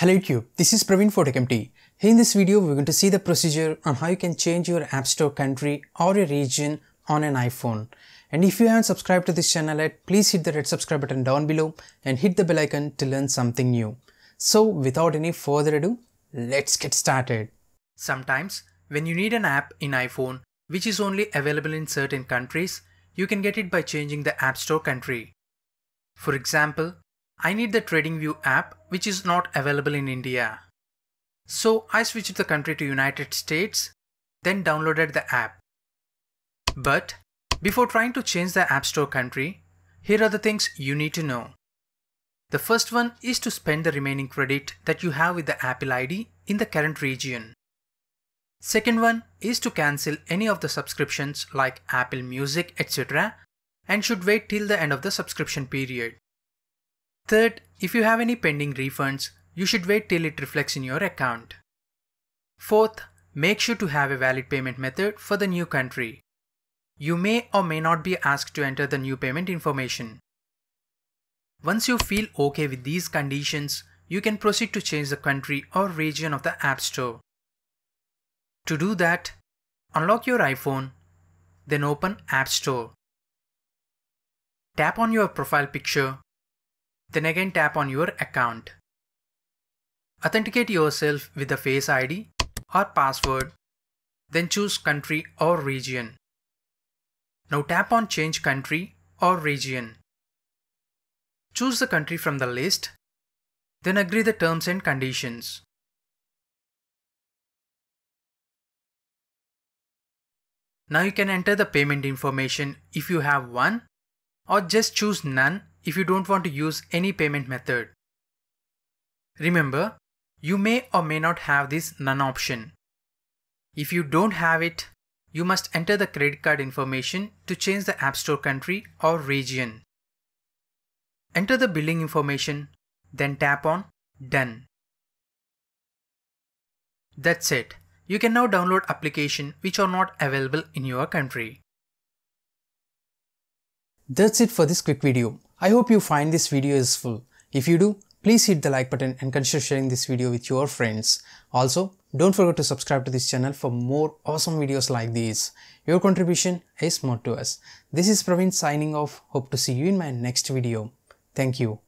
Hello YouTube, this is Praveen for. Here in this video, we're going to see the procedure on how you can change your App Store country or a region on an iPhone. And if you haven't subscribed to this channel yet, please hit the red subscribe button down below and hit the bell icon to learn something new. So without any further ado, let's get started. Sometimes, when you need an app in iPhone, which is only available in certain countries, you can get it by changing the App Store country. For example, I need the TradingView app which is not available in India. So I switched the country to United States, then downloaded the app. But before trying to change the App Store country, here are the things you need to know. The first one is to spend the remaining credit that you have with the Apple ID in the current region. Second one is to cancel any of the subscriptions like Apple Music etc and should wait till the end of the subscription period. Third, if you have any pending refunds, you should wait till it reflects in your account. Fourth, make sure to have a valid payment method for the new country. You may or may not be asked to enter the new payment information. Once you feel okay with these conditions, you can proceed to change the country or region of the App Store. To do that, unlock your iPhone, then open App Store. Tap on your profile picture then again tap on your account. Authenticate yourself with the Face ID or password. Then choose country or region. Now tap on change country or region. Choose the country from the list. Then agree the terms and conditions. Now you can enter the payment information if you have one or just choose none if you don't want to use any payment method. Remember, you may or may not have this none option. If you don't have it, you must enter the credit card information to change the App Store country or region. Enter the billing information, then tap on Done. That's it. You can now download application which are not available in your country. That's it for this quick video. I hope you find this video useful. If you do, please hit the like button and consider sharing this video with your friends. Also, don't forget to subscribe to this channel for more awesome videos like these. Your contribution is more to us. This is Praveen signing off. Hope to see you in my next video. Thank you.